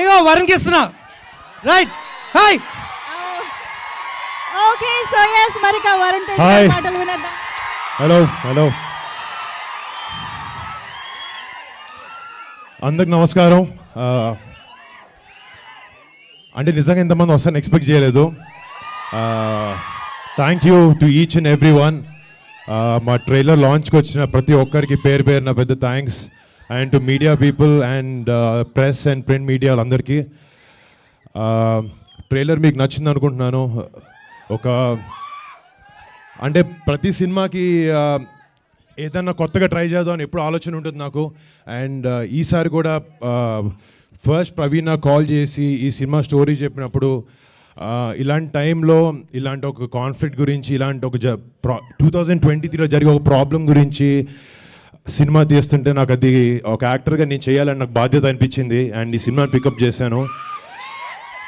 ఇగో వరుణ్కి ఇస్తున్నా right. Hi. Okay so yes మరి ఇక వరుణ్. గారి మాటలు వినేద్దాం. హలో హలో అందరికి నమస్కారం. అంటే నిజంగా ఇంతమంది వస్తాను ఎక్స్పెక్ట్ చేయలేదు. Thank you to each and every one మా ట్రైలర్ లాంచ్కి వచ్చిన ప్రతి ఒక్కరికి పేరు పేరు నా పెద్ద thanks and to media people and press and print media అందరికీ ట్రైలర్ మీకు నచ్చింది అనుకుంటున్నాను. ఒక అంటే ప్రతి సినిమాకి ఏదన్నా కొత్తగా ట్రై చేద్దాం అని ఎప్పుడు ఆలోచన ఉంటుంది నాకు. అండ్ ఈసారి కూడా ఫస్ట్ ప్రవీణ్ కాల్ చేసి ఈ సినిమా స్టోరీ చెప్పినప్పుడు ఇలాంటి టైంలో ఇలాంటి ఒక కాన్ఫ్లిక్ట్ గురించి ఇలాంటి ఒక జ టూ థౌజండ్ ట్వంటీ త్రీలో జరిగే ఒక ప్రాబ్లం గురించి సినిమా తీస్తుంటే నాకు అది ఒక యాక్టర్గా నేను చేయాలని నాకు బాధ్యత అనిపించింది అండ్ ఈ సినిమాని పికప్ చేశాను.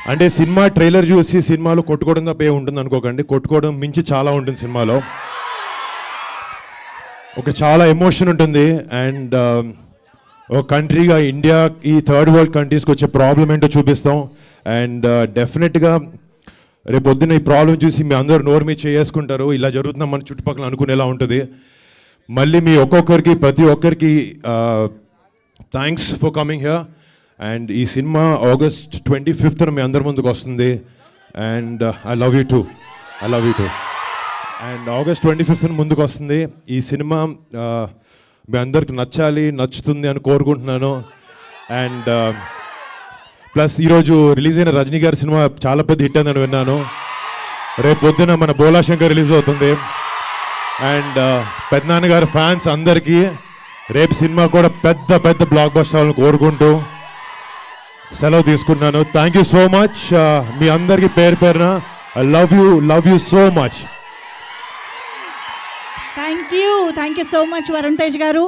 అంటే సినిమా ట్రైలర్ చూసి సినిమాలో కొట్టుకోవడం తప్ప ఉంటుంది అనుకోకండి. కొట్టుకోవడం మించి చాలా ఉంటుంది సినిమాలో. ఒక చాలా ఎమోషన్ ఉంటుంది అండ్ ఒక కంట్రీగా ఇండియా ఈ థర్డ్ వరల్డ్ కంట్రీస్కి వచ్చే ప్రాబ్లం ఏంటో చూపిస్తాం. అండ్ డెఫినెట్గా రేపు పొద్దున్న ఈ ప్రాబ్లం చూసి మీ అందరూ నోరు మీద చేసుకుంటారు. ఇలా జరుగుతుందా మన చుట్టుపక్కల అనుకునేలా ఉంటుంది. మళ్ళీ మీ ఒక్కొక్కరికి ప్రతి ఒక్కరికి thanks for coming here and ఈ సినిమా ఆగస్ట్ ట్వంటీ ఫిఫ్త్న మీ అందరి ముందుకు వస్తుంది. And I love you too I love you too and August twenty fifth ముందుకు వస్తుంది. ఈ సినిమా మీ అందరికి నచ్చాలి నచ్చుతుంది అని కోరుకుంటున్నాను. అండ్ ప్లస్ uh, ఈరోజు రిలీజ్ అయిన రజనీ గారి సినిమా చాలా పెద్ద హిట్ అని విన్నాను. రేపు పొద్దున మన బోలాశంకర్ రిలీజ్ అవుతుంది. అండ్ uh, పెద్దనాన్న గారి ఫ్యాన్స్ అందరికీ రేపు సినిమా కూడా పెద్ద పెద్ద బ్లాక్ బస్టర్లను కోరుకుంటూ సెలవు తీసుకున్నాను థ్యాంక్ యూ సో మచ్ మీ అందరికీ పేరు పేరున I love you love you so much thank you thank you so much Varun Tej గారు.